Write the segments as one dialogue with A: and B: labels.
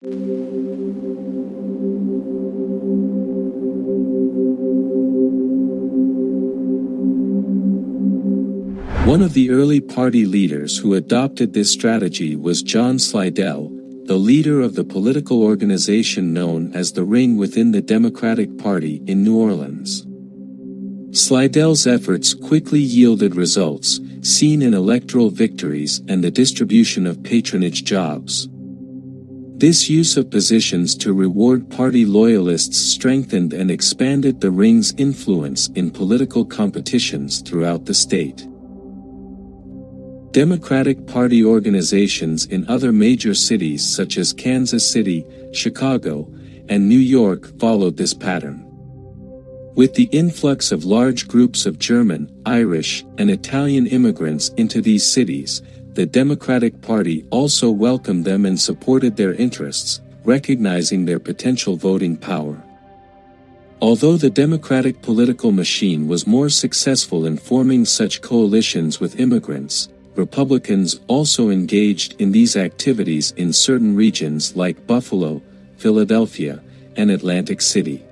A: One of the early party leaders who adopted this strategy was John Slidell, the leader of the political organization known as the Ring within the Democratic Party in New Orleans. Slidell's efforts quickly yielded results, seen in electoral victories and the distribution of patronage jobs. This use of positions to reward party loyalists strengthened and expanded the Ring's influence in political competitions throughout the state. Democratic Party organizations in other major cities such as Kansas City, Chicago, and New York followed this pattern. With the influx of large groups of German, Irish, and Italian immigrants into these cities, the Democratic Party also welcomed them and supported their interests, recognizing their potential voting power. Although the Democratic political machine was more successful in forming such coalitions with immigrants, Republicans also engaged in these activities in certain regions like Buffalo, Philadelphia, and Atlantic City.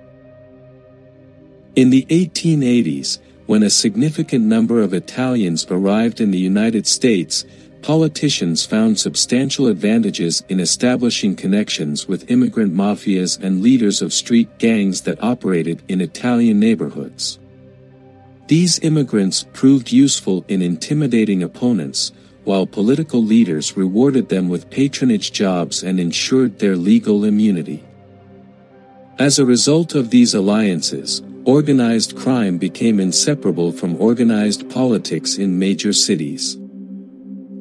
A: In the 1880s, when a significant number of Italians arrived in the United States, politicians found substantial advantages in establishing connections with immigrant mafias and leaders of street gangs that operated in Italian neighborhoods. These immigrants proved useful in intimidating opponents, while political leaders rewarded them with patronage jobs and ensured their legal immunity. As a result of these alliances, organized crime became inseparable from organized politics in major cities.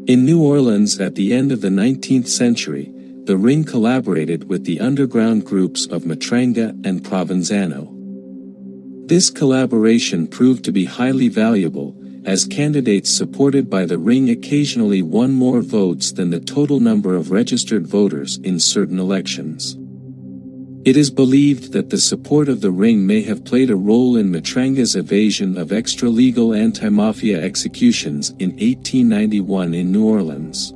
A: In New Orleans at the end of the 19th century, the Ring collaborated with the underground groups of Matranga and Provenzano. This collaboration proved to be highly valuable, as candidates supported by the Ring occasionally won more votes than the total number of registered voters in certain elections. It is believed that the support of the Ring may have played a role in Matranga's evasion of extra-legal anti-mafia executions in 1891 in New Orleans.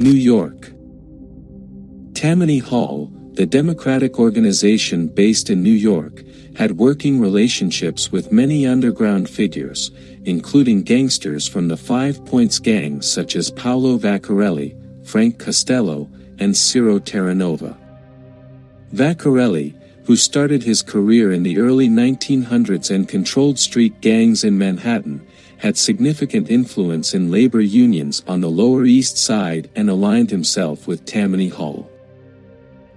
A: New York Tammany Hall, the Democratic organization based in New York, had working relationships with many underground figures, including gangsters from the Five Points Gang such as Paolo Vaccarelli, Frank Costello, and Ciro Terranova. Vaccarelli, who started his career in the early 1900s and controlled street gangs in Manhattan, had significant influence in labor unions on the Lower East Side and aligned himself with Tammany Hall.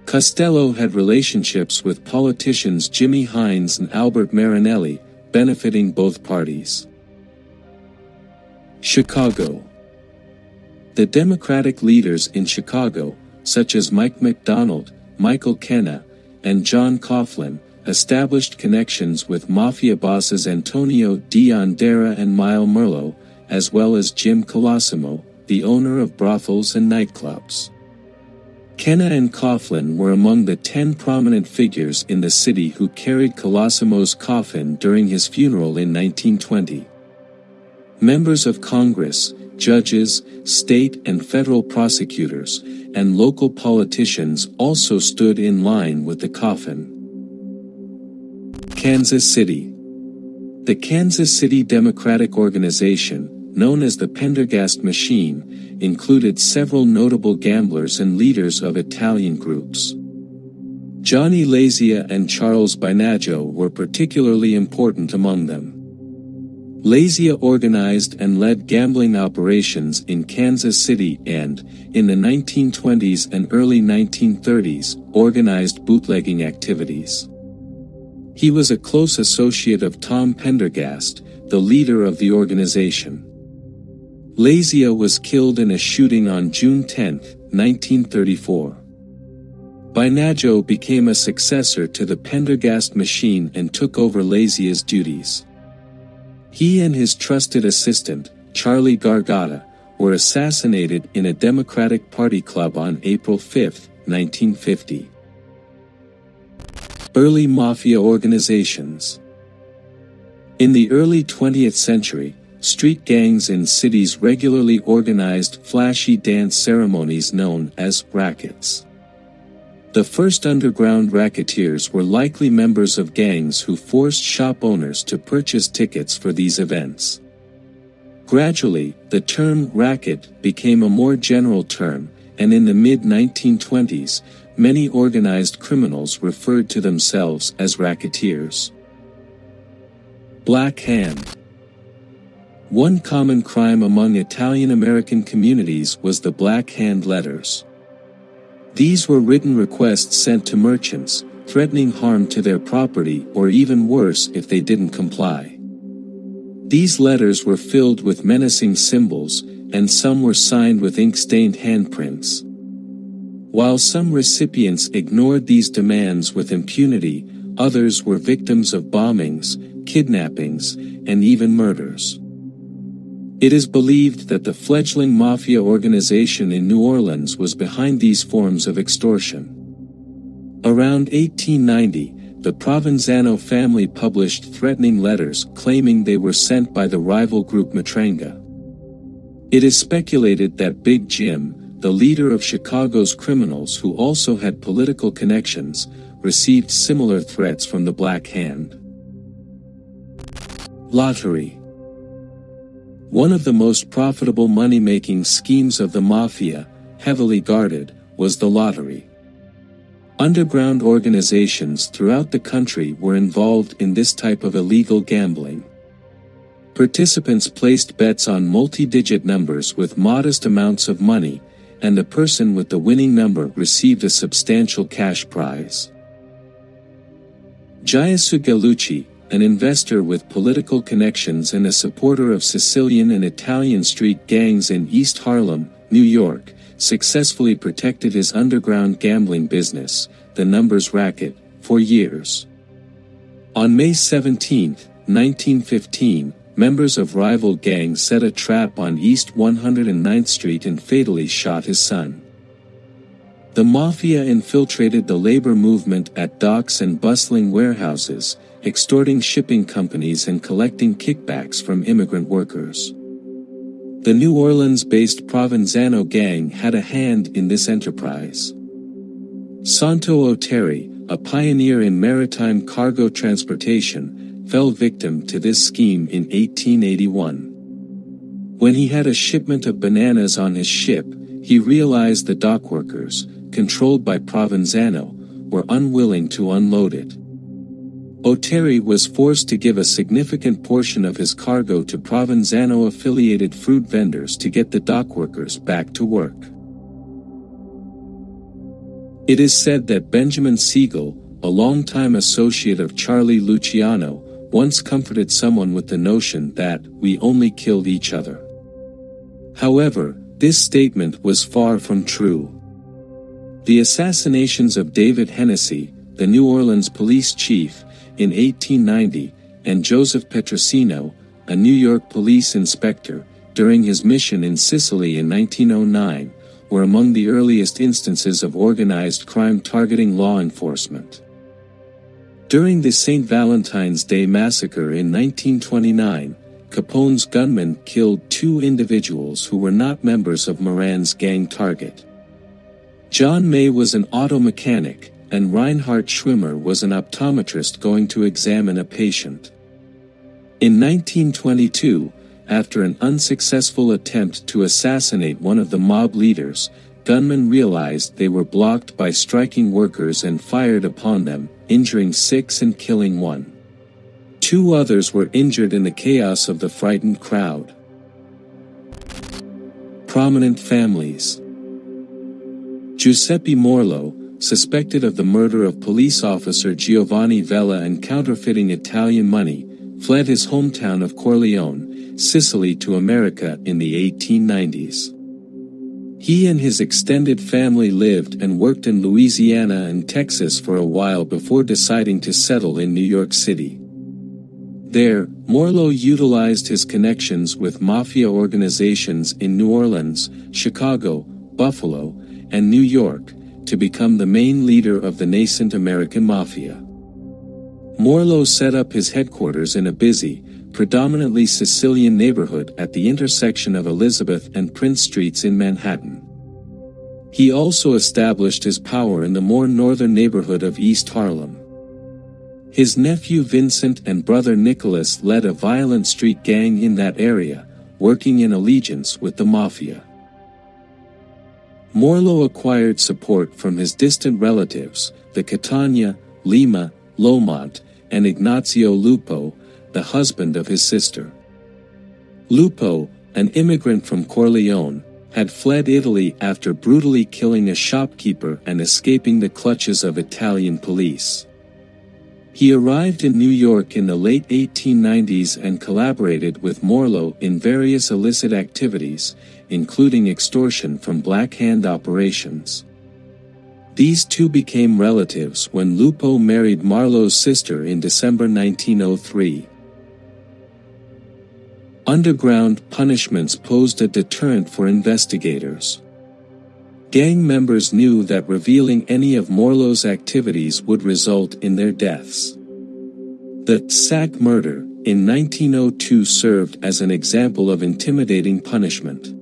A: Costello had relationships with politicians Jimmy Hines and Albert Marinelli, benefiting both parties. Chicago The Democratic leaders in Chicago, such as Mike McDonald, Michael Kenna, and John Coughlin, established connections with mafia bosses Antonio D'Andrea and Mile Merlo, as well as Jim Colosimo, the owner of brothels and nightclubs. Kenna and Coughlin were among the ten prominent figures in the city who carried Colosimo's coffin during his funeral in 1920. Members of Congress, judges, state and federal prosecutors, and local politicians also stood in line with the coffin. Kansas City The Kansas City Democratic Organization, known as the Pendergast Machine, included several notable gamblers and leaders of Italian groups. Johnny Lazia and Charles Binaggio were particularly important among them. Lazia organized and led gambling operations in Kansas City and, in the 1920s and early 1930s, organized bootlegging activities. He was a close associate of Tom Pendergast, the leader of the organization. Lazia was killed in a shooting on June 10, 1934. Binaggio became a successor to the Pendergast machine and took over Lazia's duties. He and his trusted assistant, Charlie Gargotta, were assassinated in a Democratic Party club on April 5, 1950. Early Mafia Organizations In the early 20th century, street gangs in cities regularly organized flashy dance ceremonies known as rackets. The first underground racketeers were likely members of gangs who forced shop owners to purchase tickets for these events. Gradually, the term racket became a more general term, and in the mid-1920s, many organized criminals referred to themselves as racketeers. Black Hand One common crime among Italian-American communities was the Black Hand letters. These were written requests sent to merchants, threatening harm to their property or even worse if they didn't comply. These letters were filled with menacing symbols, and some were signed with ink-stained handprints. While some recipients ignored these demands with impunity, others were victims of bombings, kidnappings, and even murders. It is believed that the fledgling mafia organization in New Orleans was behind these forms of extortion. Around 1890, the Provenzano family published threatening letters claiming they were sent by the rival group Matranga. It is speculated that Big Jim, the leader of Chicago's criminals who also had political connections, received similar threats from the Black Hand. Lottery One of the most profitable money-making schemes of the Mafia, heavily guarded, was the lottery. Underground organizations throughout the country were involved in this type of illegal gambling. Participants placed bets on multi-digit numbers with modest amounts of money, and the person with the winning number received a substantial cash prize. Gaius Gallucci, an investor with political connections and a supporter of Sicilian and Italian street gangs in East Harlem, New York, successfully protected his underground gambling business, the Numbers Racket, for years. On May 17, 1915, members of rival gangs set a trap on East 109th Street and fatally shot his son. The Mafia infiltrated the labor movement at docks and bustling warehouses, extorting shipping companies and collecting kickbacks from immigrant workers. The New Orleans-based Provenzano gang had a hand in this enterprise. Santo Oteri, a pioneer in maritime cargo transportation, fell victim to this scheme in 1881. When he had a shipment of bananas on his ship, he realized the dockworkers, controlled by Provenzano, were unwilling to unload it. Oteri was forced to give a significant portion of his cargo to Provenzano-affiliated fruit vendors to get the dockworkers back to work. It is said that Benjamin Siegel, a longtime associate of Charlie Luciano, once comforted someone with the notion that we only killed each other. However, this statement was far from true. The assassinations of David Hennessy, the New Orleans police chief, in 1890, and Joseph Petrosino, a New York police inspector, during his mission in Sicily in 1909, were among the earliest instances of organized crime targeting law enforcement. During the St. Valentine's Day massacre in 1929, Capone's gunmen killed two individuals who were not members of Moran's gang target. John May was an auto mechanic, and Reinhard Schwimmer was an optometrist going to examine a patient. In 1922, after an unsuccessful attempt to assassinate one of the mob leaders, gunmen realized they were blocked by striking workers and fired upon them, injuring six and killing one. Two others were injured in the chaos of the frightened crowd. Prominent families Giuseppe Morello, suspected of the murder of police officer Giovanni Vella and counterfeiting Italian money, fled his hometown of Corleone, Sicily to America in the 1890s. He and his extended family lived and worked in Louisiana and Texas for a while before deciding to settle in New York City. There, Morello utilized his connections with mafia organizations in New Orleans, Chicago, Buffalo, and New York, to become the main leader of the nascent American Mafia. Morello set up his headquarters in a busy, predominantly Sicilian neighborhood at the intersection of Elizabeth and Prince Streets in Manhattan. He also established his power in the more northern neighborhood of East Harlem. His nephew Vincent and brother Nicholas led a violent street gang in that area, working in allegiance with the mafia. Morello acquired support from his distant relatives, the Catania, Lima, Lomont, and Ignazio Lupo, the husband of his sister. Lupo, an immigrant from Corleone, had fled Italy after brutally killing a shopkeeper and escaping the clutches of Italian police. He arrived in New York in the late 1890s and collaborated with Morello in various illicit activities, including extortion from Black Hand operations. These two became relatives when Lupo married Morello's sister in December 1903. Underground punishments posed a deterrent for investigators. Gang members knew that revealing any of Morello's activities would result in their deaths. The Sack murder in 1902 served as an example of intimidating punishment.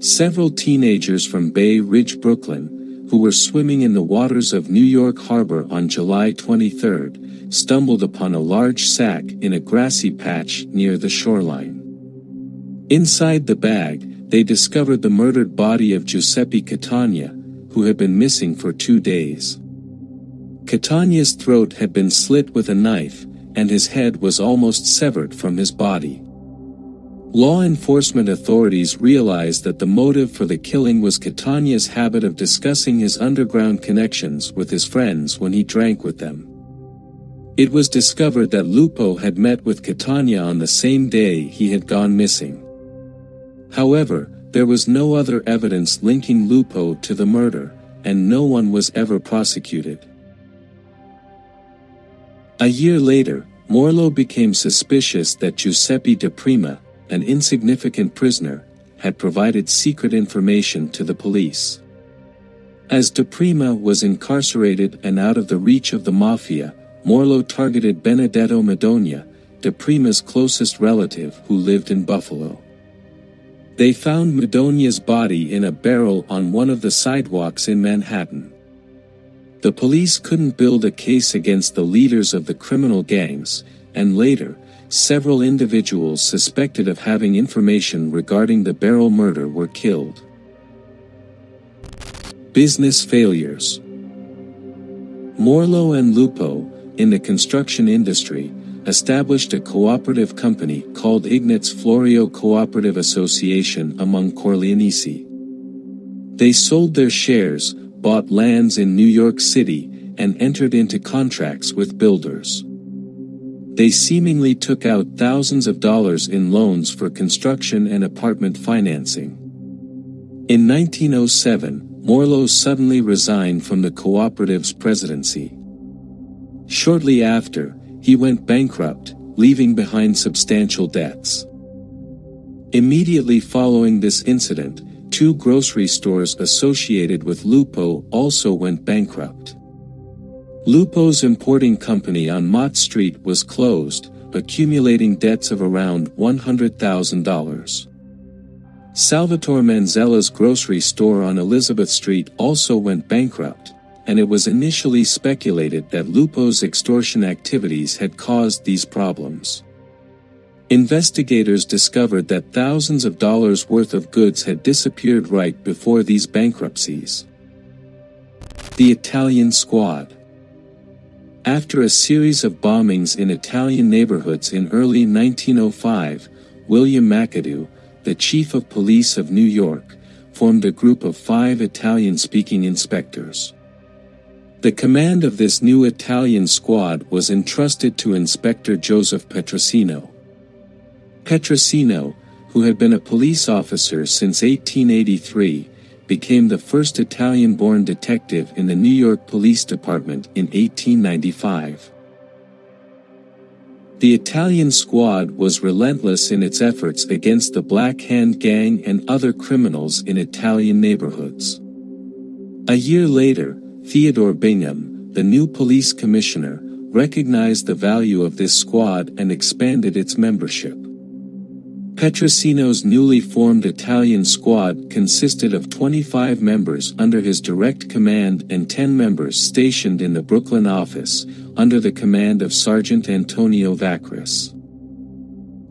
A: Several teenagers from Bay Ridge, Brooklyn, who were swimming in the waters of New York Harbor on July 23, stumbled upon a large sack in a grassy patch near the shoreline. Inside the bag, they discovered the murdered body of Giuseppe Catania, who had been missing for two days. Catania's throat had been slit with a knife, and his head was almost severed from his body. Law enforcement authorities realized that the motive for the killing was Catania's habit of discussing his underground connections with his friends when he drank with them. It was discovered that Lupo had met with Catania on the same day he had gone missing. However, there was no other evidence linking Lupo to the murder, and no one was ever prosecuted. A year later, Morello became suspicious that Giuseppe de Prima, an insignificant prisoner, had provided secret information to the police. As de Prima was incarcerated and out of the reach of the mafia, Morello targeted Benedetto Madonia, de Prima's closest relative who lived in Buffalo. They found Madonia's body in a barrel on one of the sidewalks in Manhattan. The police couldn't build a case against the leaders of the criminal gangs, and later, several individuals suspected of having information regarding the barrel murder were killed. Business failures Morello and Lupo, in the construction industry, established a cooperative company called Ignatz Florio Cooperative Association among Corleonesi. They sold their shares, bought lands in New York City, and entered into contracts with builders. They seemingly took out thousands of dollars in loans for construction and apartment financing. In 1907, Morello suddenly resigned from the cooperative's presidency. Shortly after, he went bankrupt, leaving behind substantial debts. Immediately following this incident, two grocery stores associated with Lupo also went bankrupt. Lupo's importing company on Mott Street was closed, accumulating debts of around $100,000. Salvatore Manzella's grocery store on Elizabeth Street also went bankrupt, and it was initially speculated that Lupo's extortion activities had caused these problems. Investigators discovered that thousands of dollars worth of goods had disappeared right before these bankruptcies. The Italian Squad After a series of bombings in Italian neighborhoods in early 1905, William McAdoo, the chief of police of New York, formed a group of five Italian-speaking inspectors. The command of this new Italian squad was entrusted to Inspector Joseph Petrosino. Petrosino, who had been a police officer since 1883, became the first Italian-born detective in the New York Police Department in 1895. The Italian squad was relentless in its efforts against the Black Hand Gang and other criminals in Italian neighborhoods. A year later, Theodore Bingham, the new police commissioner, recognized the value of this squad and expanded its membership. Petrosino's newly formed Italian squad consisted of 25 members under his direct command and 10 members stationed in the Brooklyn office, under the command of Sergeant Antonio Vacris.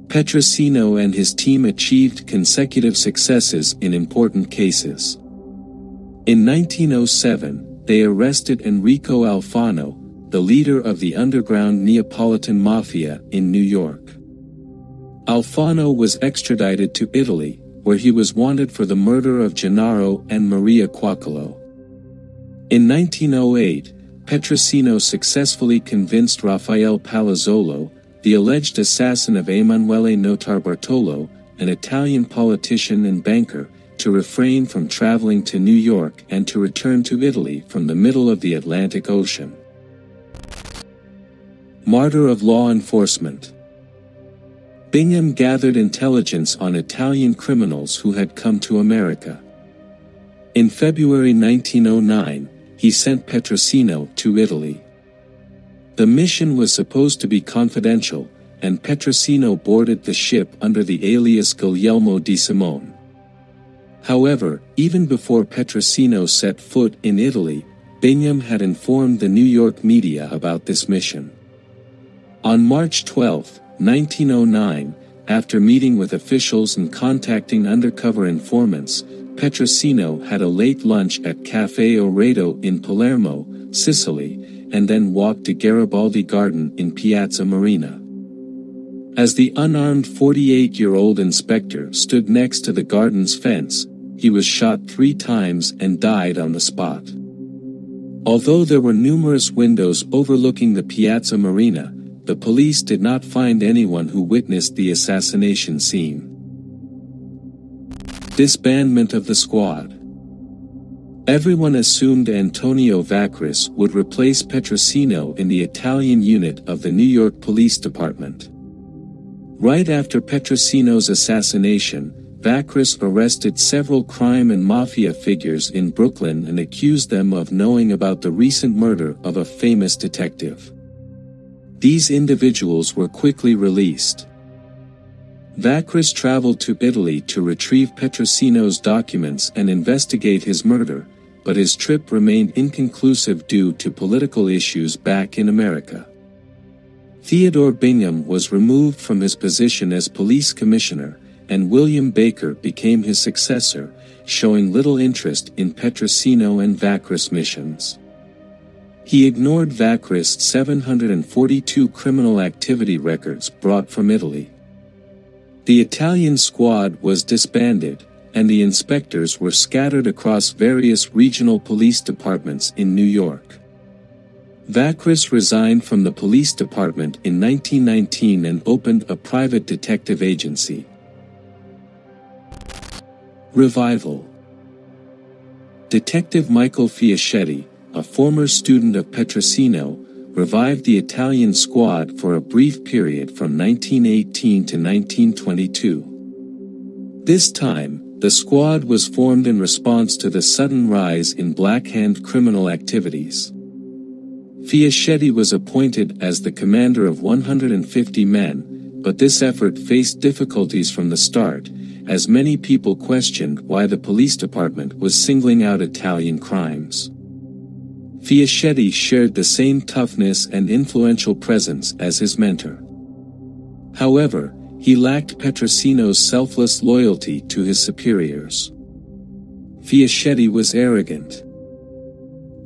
A: Petrosino and his team achieved consecutive successes in important cases. In 1907, they arrested Enrico Alfano, the leader of the underground Neapolitan Mafia in New York. Alfano was extradited to Italy, where he was wanted for the murder of Gennaro and Maria Quaccolo. In 1908, Petrosino successfully convinced Rafael Palazzolo, the alleged assassin of Emanuele Notarbartolo, an Italian politician and banker, to refrain from traveling to New York and to return to Italy from the middle of the Atlantic Ocean. Martyr of Law Enforcement Bingham gathered intelligence on Italian criminals who had come to America. In February 1909, he sent Petrosino to Italy. The mission was supposed to be confidential, and Petrosino boarded the ship under the alias Guglielmo di Simone. However, even before Petrosino set foot in Italy, Bingham had informed the New York media about this mission. On March 12, 1909, after meeting with officials and contacting undercover informants, Petrosino had a late lunch at Cafe Oreto in Palermo, Sicily, and then walked to Garibaldi Garden in Piazza Marina. As the unarmed 48-year-old inspector stood next to the garden's fence, he was shot three times and died on the spot. Although there were numerous windows overlooking the Piazza Marina, the police did not find anyone who witnessed the assassination scene. Disbandment of the squad. Everyone assumed Antonio Vacris would replace Petrosino in the Italian unit of the New York Police Department. Right after Petrosino's assassination, Vacris arrested several crime and mafia figures in Brooklyn and accused them of knowing about the recent murder of a famous detective. These individuals were quickly released. Vacris traveled to Italy to retrieve Petrosino's documents and investigate his murder, but his trip remained inconclusive due to political issues back in America. Theodore Bingham was removed from his position as police commissioner, and William Baker became his successor, showing little interest in Petrosino and Vacris missions. He ignored Vacris' 742 criminal activity records brought from Italy. The Italian squad was disbanded, and the inspectors were scattered across various regional police departments in New York. Vacris resigned from the police department in 1919 and opened a private detective agency. Revival Detective Michael Fiaschetti, a former student of Petrosino, revived the Italian squad for a brief period from 1918 to 1922. This time, the squad was formed in response to the sudden rise in Black Hand criminal activities. Fiaschetti was appointed as the commander of 150 men, but this effort faced difficulties from the start, as many people questioned why the police department was singling out Italian crimes. Fiaschetti shared the same toughness and influential presence as his mentor. However, he lacked Petrosino's selfless loyalty to his superiors. Fiaschetti was arrogant.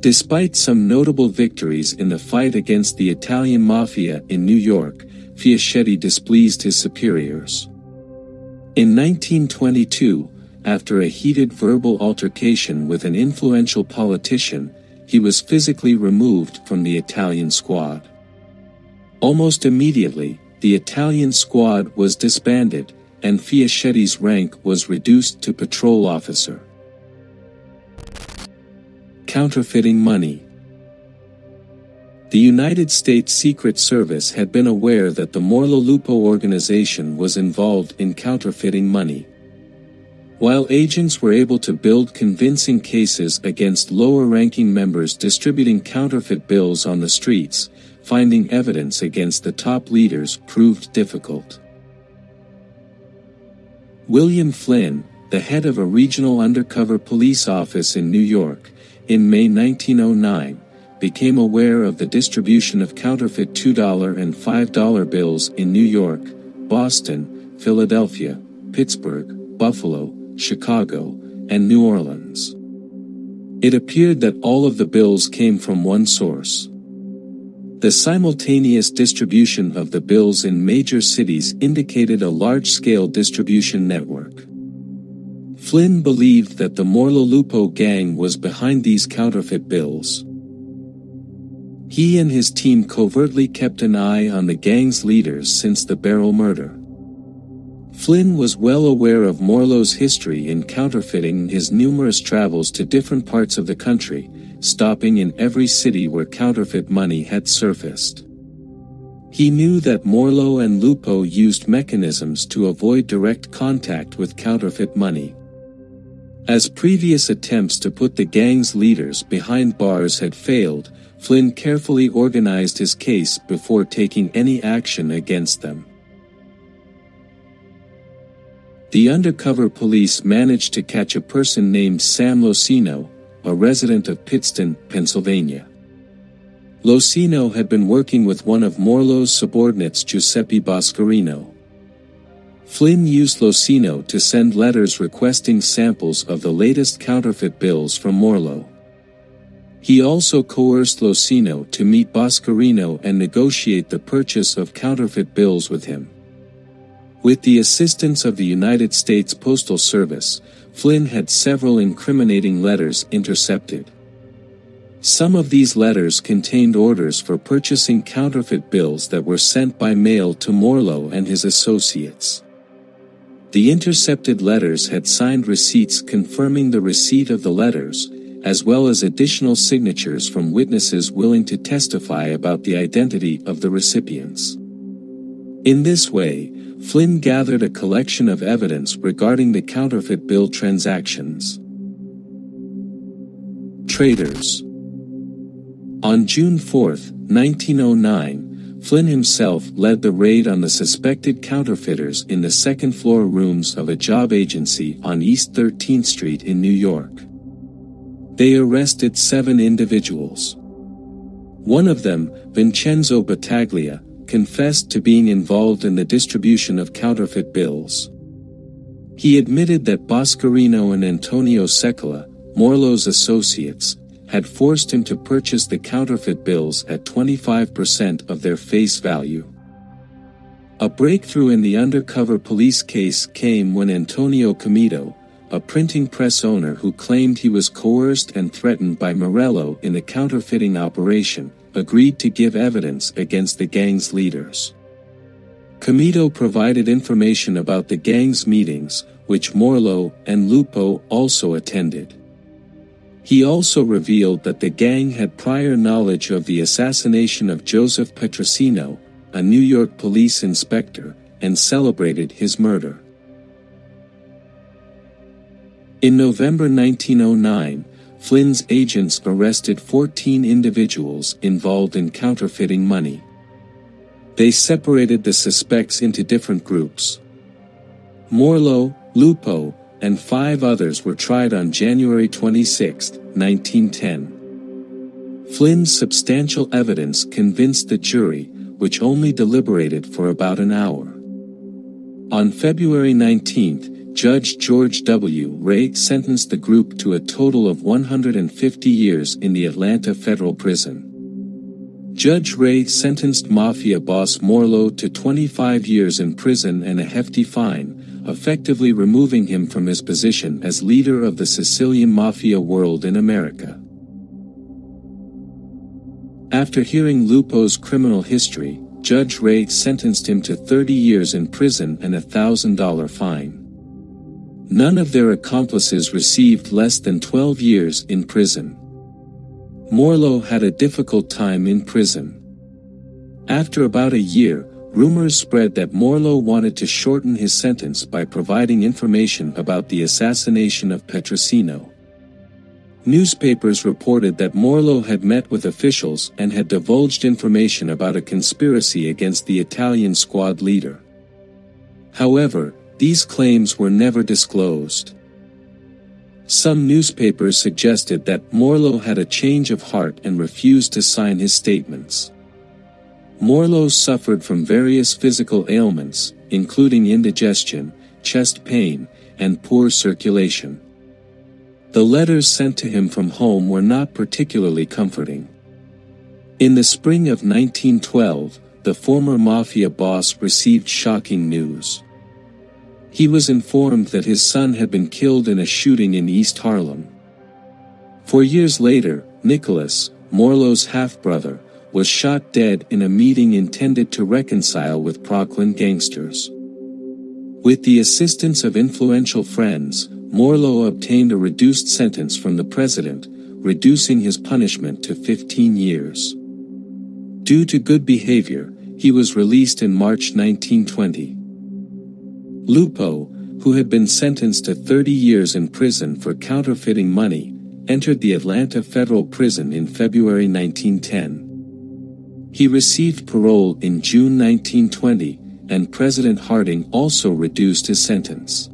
A: Despite some notable victories in the fight against the Italian mafia in New York, Fiaschetti displeased his superiors. In 1922, after a heated verbal altercation with an influential politician, he was physically removed from the Italian squad. Almost immediately, the Italian squad was disbanded, and Fiaschetti's rank was reduced to patrol officer. Counterfeiting money. The United States Secret Service had been aware that the Morello Lupo organization was involved in counterfeiting money. While agents were able to build convincing cases against lower-ranking members distributing counterfeit bills on the streets, finding evidence against the top leaders proved difficult. William Flynn, the head of a regional undercover police office in New York, in May 1909, became aware of the distribution of counterfeit $2 and $5 bills in New York, Boston, Philadelphia, Pittsburgh, Buffalo, Chicago, and New Orleans. It appeared that all of the bills came from one source. The simultaneous distribution of the bills in major cities indicated a large-scale distribution network. Flynn believed that the Morello Lupo gang was behind these counterfeit bills. He and his team covertly kept an eye on the gang's leaders since the barrel murder. Flynn was well aware of Morello's history in counterfeiting his numerous travels to different parts of the country, stopping in every city where counterfeit money had surfaced. He knew that Morello and Lupo used mechanisms to avoid direct contact with counterfeit money. As previous attempts to put the gang's leaders behind bars had failed, Flynn carefully organized his case before taking any action against them. The undercover police managed to catch a person named Sam Locino, a resident of Pittston, Pennsylvania. Locino had been working with one of Morello's subordinates Giuseppe Boscarino. Flynn used Locino to send letters requesting samples of the latest counterfeit bills from Morello. He also coerced Locino to meet Boscarino and negotiate the purchase of counterfeit bills with him. With the assistance of the United States Postal Service, Flynn had several incriminating letters intercepted. Some of these letters contained orders for purchasing counterfeit bills that were sent by mail to Morello and his associates. The intercepted letters had signed receipts confirming the receipt of the letters, as well as additional signatures from witnesses willing to testify about the identity of the recipients. In this way, Flynn gathered a collection of evidence regarding the counterfeit bill transactions. Traders On June 4, 1909, Flynn himself led the raid on the suspected counterfeiters in the second floor rooms of a job agency on East 13th Street in New York. They arrested seven individuals. One of them, Vincenzo Battaglia, confessed to being involved in the distribution of counterfeit bills. He admitted that Boscarino and Antonio Secola, Morello's associates, had forced him to purchase the counterfeit bills at 25% of their face value. A breakthrough in the undercover police case came when Antonio Comito, a printing press owner who claimed he was coerced and threatened by Morello in the counterfeiting operation, agreed to give evidence against the gang's leaders. Comito provided information about the gang's meetings, which Morello and Lupo also attended. He also revealed that the gang had prior knowledge of the assassination of Joseph Petrosino, a New York police inspector, and celebrated his murder. In November 1909, Flynn's agents arrested 14 individuals involved in counterfeiting money. They separated the suspects into different groups. Morello, Lupo, and five others were tried on January 26, 1910. Flynn's substantial evidence convinced the jury, which only deliberated for about an hour. On February 19, Judge George W. Ray sentenced the group to a total of 150 years in the Atlanta federal prison. Judge Ray sentenced mafia boss Morello to 25 years in prison and a hefty fine, effectively removing him from his position as leader of the Sicilian mafia world in America. After hearing Lupo's criminal history, Judge Ray sentenced him to 30 years in prison and a $1,000 fine. None of their accomplices received less than 12 years in prison. Morello had a difficult time in prison. After about a year, rumors spread that Morello wanted to shorten his sentence by providing information about the assassination of Petrosino. Newspapers reported that Morello had met with officials and had divulged information about a conspiracy against the Italian squad leader. However, these claims were never disclosed. Some newspapers suggested that Morello had a change of heart and refused to sign his statements. Morello suffered from various physical ailments, including indigestion, chest pain, and poor circulation. The letters sent to him from home were not particularly comforting. In the spring of 1912, the former mafia boss received shocking news. He was informed that his son had been killed in a shooting in East Harlem. Four years later, Nicholas, Morello's half-brother, was shot dead in a meeting intended to reconcile with Parkland gangsters. With the assistance of influential friends, Morello obtained a reduced sentence from the president, reducing his punishment to 15 years. Due to good behavior, he was released in March 1920. Lupo, who had been sentenced to 30 years in prison for counterfeiting money, entered the Atlanta federal prison in February 1910. He received parole in June 1920, and President Harding also reduced his sentence.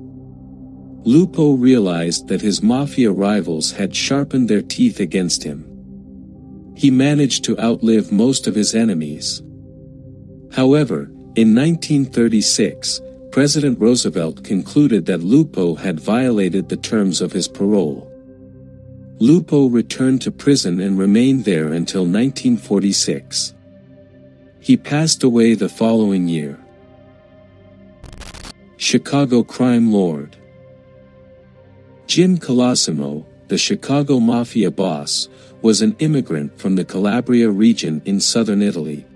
A: Lupo realized that his mafia rivals had sharpened their teeth against him. He managed to outlive most of his enemies. However, in 1936, President Roosevelt concluded that Lupo had violated the terms of his parole. Lupo returned to prison and remained there until 1946. He passed away the following year. Chicago Crime Lord Jim Colosimo, the Chicago Mafia boss, was an immigrant from the Calabria region in southern Italy.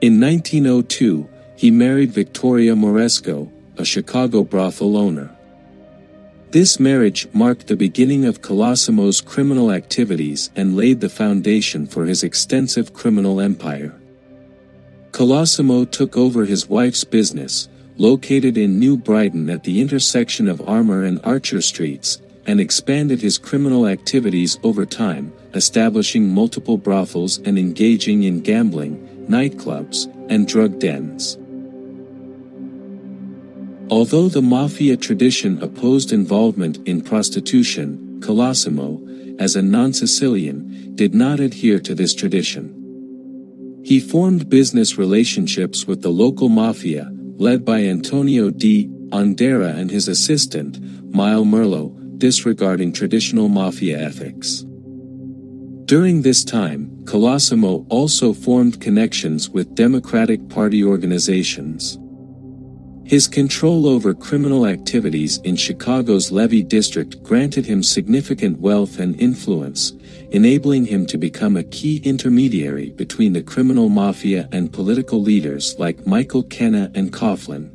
A: In 1902, he married Victoria Moresco, a Chicago brothel owner. This marriage marked the beginning of Colosimo's criminal activities and laid the foundation for his extensive criminal empire. Colosimo took over his wife's business, located in New Brighton at the intersection of Armour and Archer Streets, and expanded his criminal activities over time, establishing multiple brothels and engaging in gambling, nightclubs, and drug dens. Although the mafia tradition opposed involvement in prostitution, Colosimo, as a non-Sicilian, did not adhere to this tradition. He formed business relationships with the local mafia, led by Antonio di Andera and his assistant, Mile Merlo, disregarding traditional mafia ethics. During this time, Colosimo also formed connections with Democratic Party organizations. His control over criminal activities in Chicago's Levee District granted him significant wealth and influence, enabling him to become a key intermediary between the criminal mafia and political leaders like Michael Kenna and Coughlin.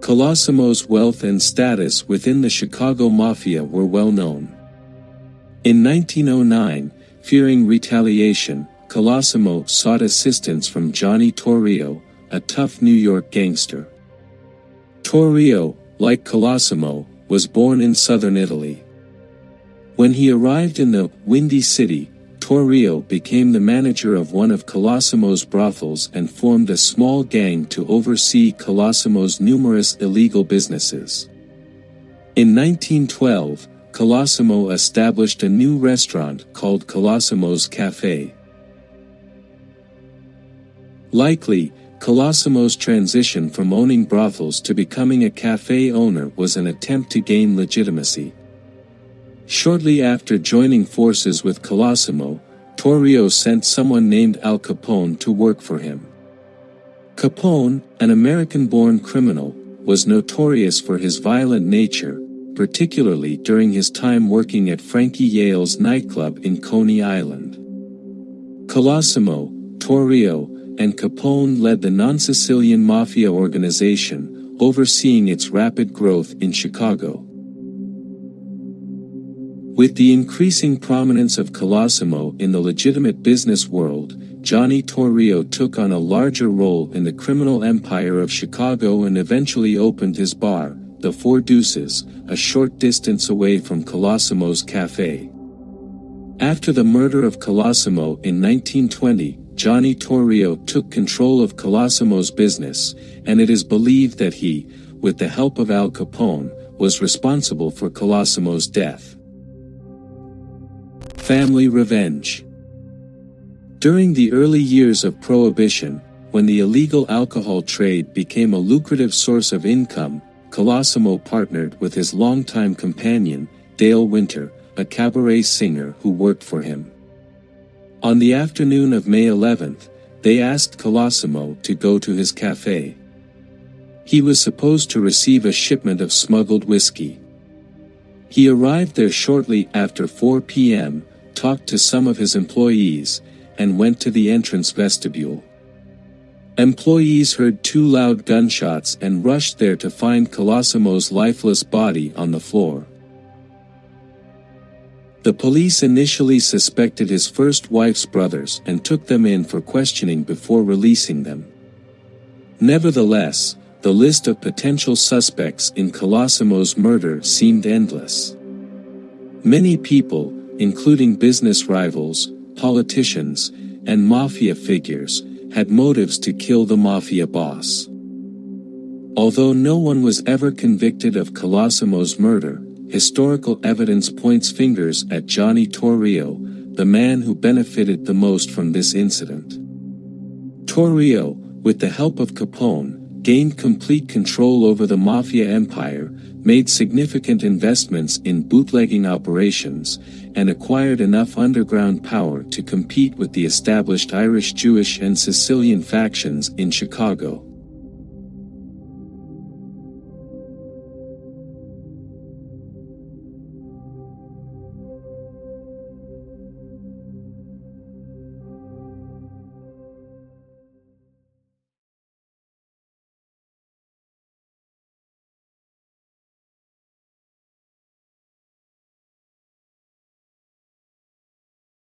A: Colosimo's wealth and status within the Chicago Mafia were well known. In 1909, fearing retaliation, Colosimo sought assistance from Johnny Torrio, a tough New York gangster. Torrio, like Colosimo, was born in southern Italy. When he arrived in the Windy City, Torrio became the manager of one of Colosimo's brothels and formed a small gang to oversee Colosimo's numerous illegal businesses. In 1912, Colosimo established a new restaurant called Colosimo's Cafe. Likely, Colosimo's transition from owning brothels to becoming a cafe owner was an attempt to gain legitimacy. Shortly after joining forces with Colosimo, Torrio sent someone named Al Capone to work for him. Capone, an American-born criminal, was notorious for his violent nature, particularly during his time working at Frankie Yale's nightclub in Coney Island. Colosimo, Torrio, and Capone led the non-Sicilian mafia organization, overseeing its rapid growth in Chicago. With the increasing prominence of Colosimo in the legitimate business world, Johnny Torrio took on a larger role in the criminal empire of Chicago and eventually opened his bar, the Four Deuces, a short distance away from Colosimo's cafe. After the murder of Colosimo in 1920, Johnny Torrio took control of Colosimo's business, and it is believed that he, with the help of Al Capone, was responsible for Colosimo's death. Family Revenge During the early years of Prohibition, when the illegal alcohol trade became a lucrative source of income, Colosimo partnered with his longtime companion, Dale Winter, a cabaret singer who worked for him. On the afternoon of May 11th, they asked Colosimo to go to his cafe. He was supposed to receive a shipment of smuggled whiskey. He arrived there shortly after 4 p.m., talked to some of his employees, and went to the entrance vestibule. Employees heard two loud gunshots and rushed there to find Colosimo's lifeless body on the floor. The police initially suspected his first wife's brothers and took them in for questioning before releasing them. Nevertheless, the list of potential suspects in Colosimo's murder seemed endless. Many people, including business rivals, politicians, and mafia figures, had motives to kill the mafia boss. Although no one was ever convicted of Colosimo's murder, historical evidence points fingers at Johnny Torrio, the man who benefited the most from this incident. Torrio, with the help of Capone, gained complete control over the mafia empire, made significant investments in bootlegging operations, and acquired enough underground power to compete with the established Irish Jewish and Sicilian factions in Chicago.